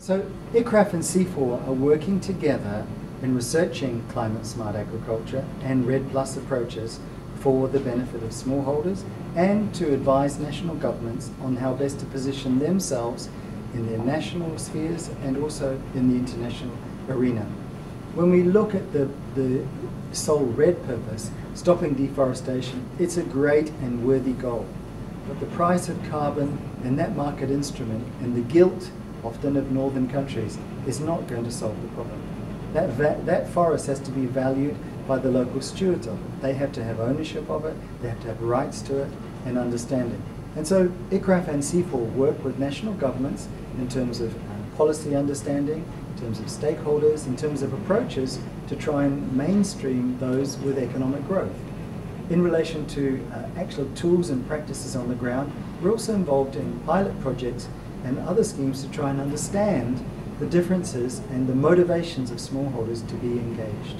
So ICRAF and CIFOR are working together in researching climate smart agriculture and REDD Plus approaches for the benefit of smallholders and to advise national governments on how best to position themselves in their national spheres and also in the international arena. When we look at the, the sole REDD purpose, stopping deforestation, it's a great and worthy goal. But the price of carbon and that market instrument and the guilt, often of northern countries, is not going to solve the problem. That, that forest has to be valued by the local stewards of it. They have to have ownership of it, they have to have rights to it and understanding. And so ICRAF and CIFOR work with national governments in terms of um, policy understanding, in terms of stakeholders, in terms of approaches to try and mainstream those with economic growth. In relation to uh, actual tools and practices on the ground, we're also involved in pilot projects and other schemes to try and understand the differences and the motivations of smallholders to be engaged.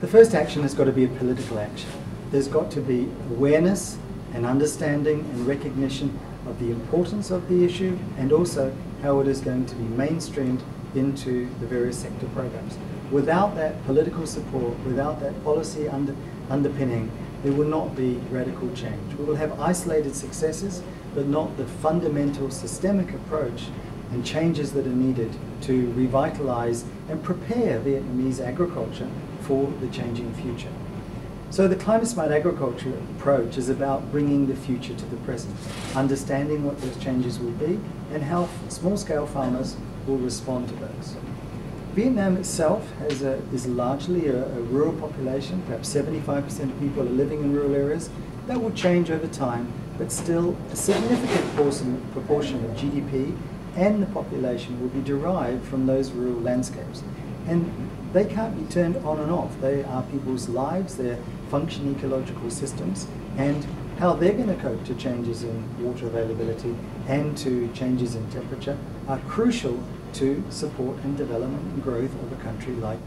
The first action has got to be a political action. There's got to be awareness and understanding and recognition of the importance of the issue and also how it is going to be mainstreamed into the various sector programs. Without that political support, without that policy under, underpinning, there will not be radical change. We will have isolated successes, but not the fundamental systemic approach and changes that are needed to revitalize and prepare Vietnamese agriculture for the changing future. So the climate smart agriculture approach is about bringing the future to the present, understanding what those changes will be and how small-scale farmers will respond to those. Vietnam itself a, is largely a, a rural population, perhaps 75% of people are living in rural areas. That will change over time, but still a significant portion, proportion of GDP and the population will be derived from those rural landscapes. And they can't be turned on and off. They are people's lives, their functioning ecological systems, and how they're going to cope to changes in water availability and to changes in temperature are crucial to support and development and growth of a country like